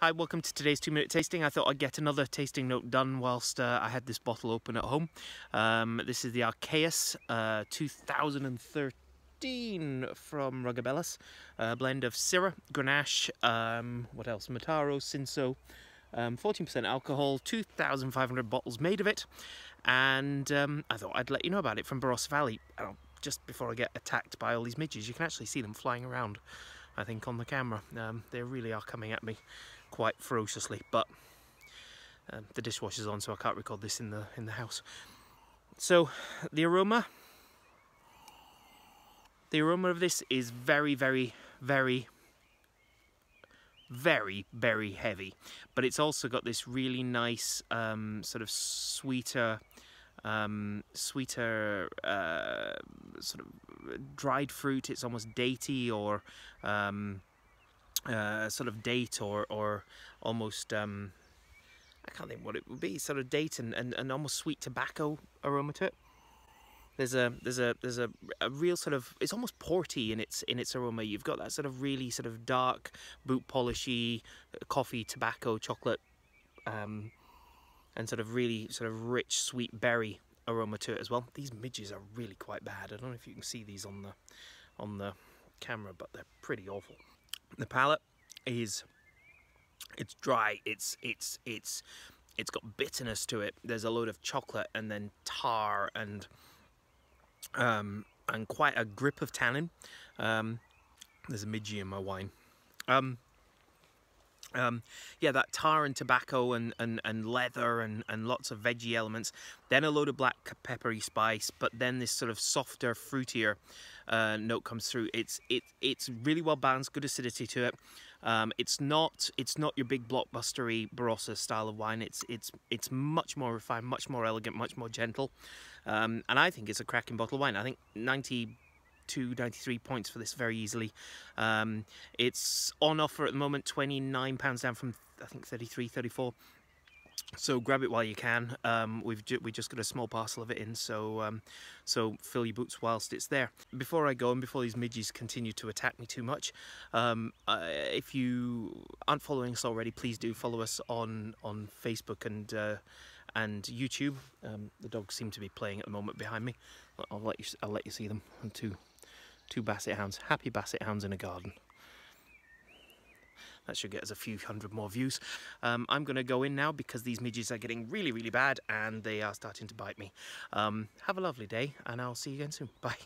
Hi, welcome to today's two minute tasting. I thought I'd get another tasting note done whilst uh, I had this bottle open at home. Um, this is the Archaeus uh, 2013 from Ruggabellus. A blend of Syrah, Grenache, um, what else? Mataro, Cinsault, 14% um, alcohol, 2,500 bottles made of it. And um, I thought I'd let you know about it from Barossa Valley. just before I get attacked by all these midges, you can actually see them flying around. I think on the camera. Um, they really are coming at me quite ferociously, but um, the dishwasher's on, so I can't record this in the in the house. So the aroma, the aroma of this is very, very, very, very, very heavy, but it's also got this really nice um, sort of sweeter, um, sweeter uh, sort of dried fruit. It's almost datey or um, uh, sort of date or or almost um, I can't think what it would be sort of date and, and, and almost sweet tobacco aroma to it. There's a there's a there's a, a real sort of it's almost porty in its in its aroma. You've got that sort of really sort of dark boot polishy uh, coffee tobacco chocolate um, and sort of really sort of rich sweet berry aroma to it as well. These midges are really quite bad. I don't know if you can see these on the on the camera, but they're pretty awful. The palate is it's dry. It's it's it's it's got bitterness to it. There's a load of chocolate and then tar and um, and quite a grip of tannin. Um, there's a midgie in my wine. Um, um, yeah, that tar and tobacco and, and, and leather and, and lots of veggie elements. Then a load of black peppery spice, but then this sort of softer, fruitier uh, note comes through. It's it it's really well balanced, good acidity to it. Um, it's not it's not your big blockbustery Barossa style of wine. It's it's it's much more refined, much more elegant, much more gentle, um, and I think it's a cracking bottle of wine. I think 92, 93 points for this very easily. Um, it's on offer at the moment, £29 down from I think 33, 34 so grab it while you can. Um, we've ju we just got a small parcel of it in, so um, so fill your boots whilst it's there. Before I go and before these midges continue to attack me too much, um, uh, if you aren't following us already, please do follow us on on Facebook and uh, and YouTube. Um, the dogs seem to be playing at the moment behind me. I'll let you I'll let you see them. two two basset hounds, happy basset hounds in a garden. That should get us a few hundred more views. Um, I'm going to go in now because these midges are getting really, really bad and they are starting to bite me. Um, have a lovely day and I'll see you again soon. Bye.